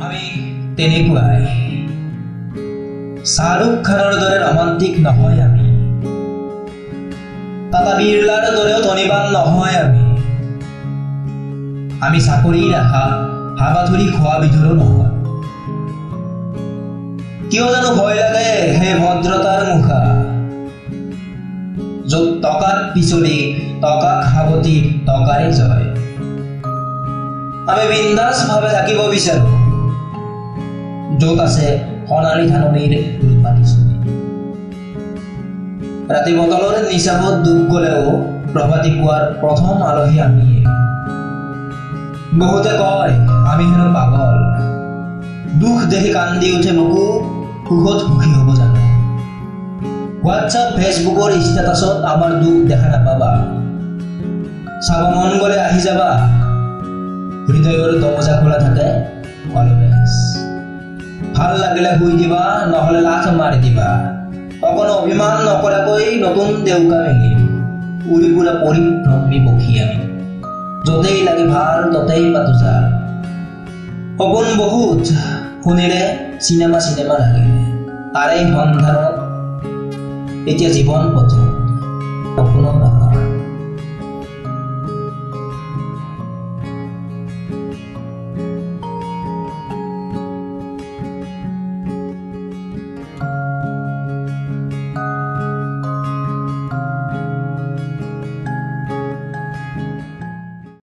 আমি তেনেকুৱাই শ্বাহৰুখ খানৰ দৰে ৰোমান্টিক নহয় আমি। টাটা বিৰলাৰ দৰেও ধনীবান নহয় আমি। আমি চাকৰি ৰাখা হাবাথুৰি খোৱা বিধৰো নহয়। কিয় জানো ভয় লাগে হে ভদ্ৰতাৰ মুখা। য'ত টকাত পিছলি টকাক সাৱটি টকাৰে জয়। আমি বিন্দাসভাৱে থাকিব বিচাৰোঁ। য'ত আছে সোণালী ধাননিৰ ৰূপালী ছবি। ৰাতি বটলৰ নিচাপত ডুব গ'লেও প্ৰভাতী পুৱাৰ প্ৰথম আলহী আমিয়ে। বহুতে কয়, আমি হেনো পাগল। দুখ দেখি কান্দি উঠে মোকো, সুখত সুখী হ'ব জানো। হোৱাটছআপ ফেচবুকৰ ষ্টেটাছত আমাৰ দুখ দেখা নাপাবা। চাব মন গ'লে আহি যাবা। হৃদয়ৰ দমজা খোলা থাকে অলৱেজ ভালো লাগিলে শুই দিবা, নহ'লে লাথ মাৰি দিবা। অকণ অভিমান নকৰাকৈ নতুন দেউকা মেলিম উৰি পৰিভ্ৰমী পক্ষী আমি। য'তেই লাগে ভালো, ততেই পাতো যাৰ। সপোন বহুত শুনিলে চিনেমা চিনেমা লাগে। তাৰে সন্ধানত এতিয়া জীৱন পথত সপোনৰ